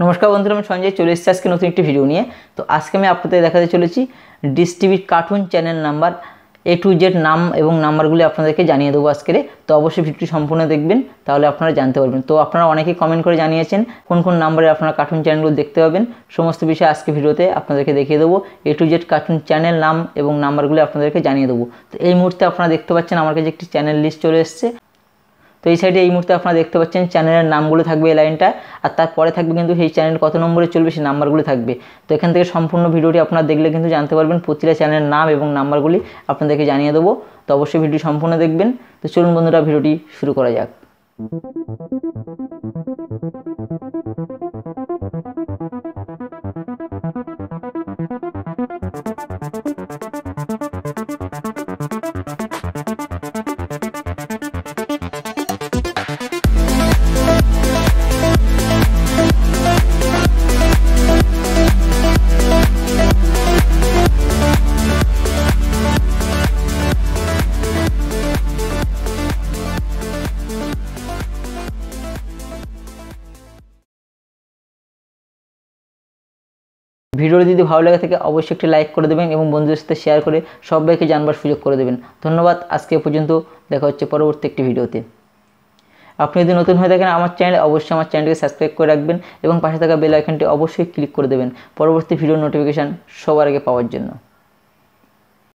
নমস্কার বন্ধুরা, আমি সঞ্জয়, চলে এসেছি আজকে নতুন একটি ভিডিও নিয়ে। তো আজকে আমি আপনাদের দেখাতে চলেছি ডিস টিভির cartoon channel number A to Z নাম এবং নাম্বারগুলি আপনাদেরকে জানিয়ে দেবো আজকেরে তো অবশ্যই ভিডিওটি সম্পূর্ণ দেখবেন, তাহলে আপনারা জানতে পারবেন। তো আপনারা অনেকেই কমেন্ট করে জানিয়েছেন কোন কোন নাম্বারে আপনারা কার্টুন চ্যানেলগুলো দেখতে পাবেন। সমস্ত বিষয়ে আজকে ভিডিওতে আপনাদেরকে দেখিয়ে দেবো। A to Z cartoon channel নাম এবং নাম্বারগুলি আপনাদেরকে জানিয়ে দেবো। তো এই মুহূর্তে আপনারা দেখতে পাচ্ছেন আমার কাছে একটি চ্যানেল লিস্ট চলে এসেছে। তো এই সাইডে এই মুহূর্তে আপনারা দেখতে পাচ্ছেন চ্যানেলের নামগুলো থাকবে এই লাইনটা, আর তারপরে থাকবে কিন্তু সেই চ্যানেল কত নম্বরে চলবে সেই নাম্বারগুলো থাকবে। তো এখান থেকে সম্পূর্ণ ভিডিওটি আপনারা দেখলে কিন্তু জানতে পারবেন প্রতিটা চ্যানেলের নাম এবং নাম্বারগুলি আপনাদেরকে জানিয়ে দেবো। তো অবশ্যই ভিডিও সম্পূর্ণ দেখবেন। তো চলুন বন্ধুরা ভিডিওটি শুরু করা যাক। ভিডিওটি যদি ভালো লাগে থাকে, অবশ্যই একটি লাইক করে দেবেন এবং বন্ধুদের সাথে শেয়ার করে সবাইকে জানবার সুযোগ করে দেবেন। ধন্যবাদ, আজকে পর্যন্ত। দেখা হচ্ছে পরবর্তী একটি ভিডিওতে। আপনি যদি নতুন হয়ে থাকেন আমার চ্যানেল অবশ্যই আমার চ্যানেলটিকে সাবস্ক্রাইব করে রাখবেন এবং পাশে থাকা বেল আইকনটি অবশ্যই ক্লিক করে দেবেন। পরবর্তী ভিডিও নোটিফিকেশান সবার আগে পাওয়ার জন্য।